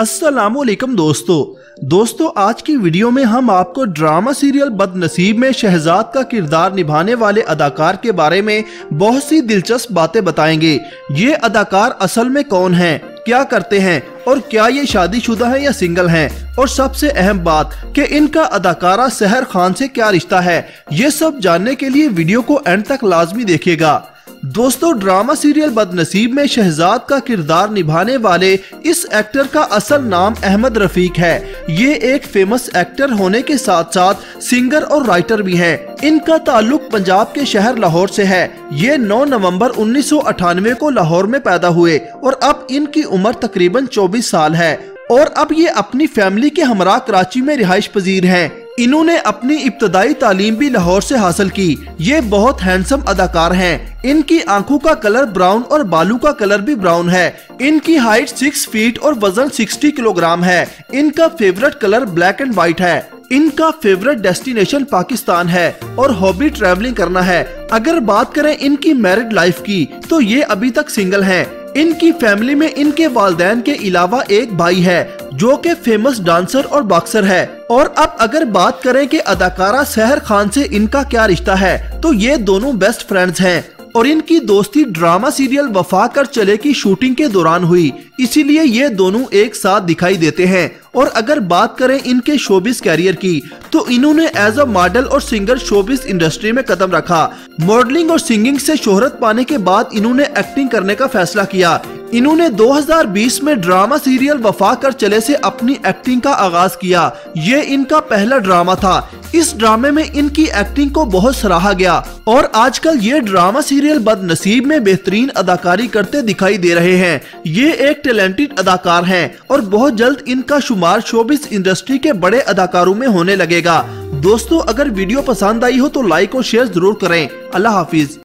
असलम दोस्तों। दोस्तों आज की वीडियो में हम आपको ड्रामा सीरियल बदनसीब में शहजाद का किरदार निभाने वाले अदाकार के बारे में बहुत सी दिलचस्प बातें बताएँगे। ये अदाकार असल में कौन हैं, क्या करते हैं और क्या ये शादीशुदा हैं या सिंगल हैं? और सबसे अहम बात कि इनका अदाकारा सहर खान से क्या रिश्ता है ये सब जानने के लिए वीडियो को एंड तक लाजमी देखिएगा। दोस्तों, ड्रामा सीरियल बदनसीब में शहजाद का किरदार निभाने वाले इस एक्टर का असल नाम अहमद रफीक है। ये एक फ़ेमस एक्टर होने के साथ साथ सिंगर और राइटर भी हैं। इनका ताल्लुक पंजाब के शहर लाहौर से है। ये 9 नवंबर उन्नीस सौ अठानवे को लाहौर में पैदा हुए और अब इनकी उम्र तकरीबन 24 साल है। और अब ये अपनी फैमिली के हमरा कराची में रिहाइश पजीर हैं। इन्होंने अपनी इब्तदाई तालीम भी लाहौर से हासिल की। ये बहुत हैंडसम अदाकार हैं। इनकी आँखों का कलर ब्राउन और बालू का कलर भी ब्राउन है। इनकी हाइट सिक्स फीट और वज़न सिक्सटी किलोग्राम है। इनका favourite colour black and white है। इनका फेवरेट डेस्टिनेशन पाकिस्तान है और हॉबी ट्रैवलिंग करना है। अगर बात करें इनकी मैरिड लाइफ की तो ये अभी तक सिंगल हैं। इनकी फैमिली में इनके वालदेन के अलावा एक भाई है। जो कि फ़ेमस डांसर और बॉक्सर है। और अब अगर बात करें कि अदाकारा सहर खान से इनका क्या रिश्ता है तो ये दोनों बेस्ट फ्रेंड्स हैं। और इनकी दोस्ती ड्रामा सीरियल वफा कर चले की शूटिंग के दौरान हुई, इसीलिए ये दोनों एक साथ दिखाई देते हैं। और अगर बात करें इनके शोबिस कैरियर की तो इन्होंने एज अ मॉडल और सिंगर शोबिस इंडस्ट्री में कदम रखा। मॉडलिंग और सिंगिंग से शोहरत पाने के बाद इन्होंने एक्टिंग करने का फैसला किया। इन्होंने 2020 में ड्रामा सीरियल वफा कर चले से अपनी एक्टिंग का आगाज़ किया। ये इनका पहला ड्रामा था। इस ड्रामे में इनकी एक्टिंग को बहुत सराहा गया और आजकल ये ड्रामा सीरियल बदनसीब में बेहतरीन अदाकारी करते दिखाई दे रहे हैं। ये एक टैलेंटेड अदाकार हैं और बहुत जल्द इनका शुमार शोबिस इंडस्ट्री के बड़े अदाकारों में होने लगेगा। दोस्तों, अगर वीडियो पसंद आई हो तो लाइक और शेयर ज़रूर करें। अल्लाह हाफिज।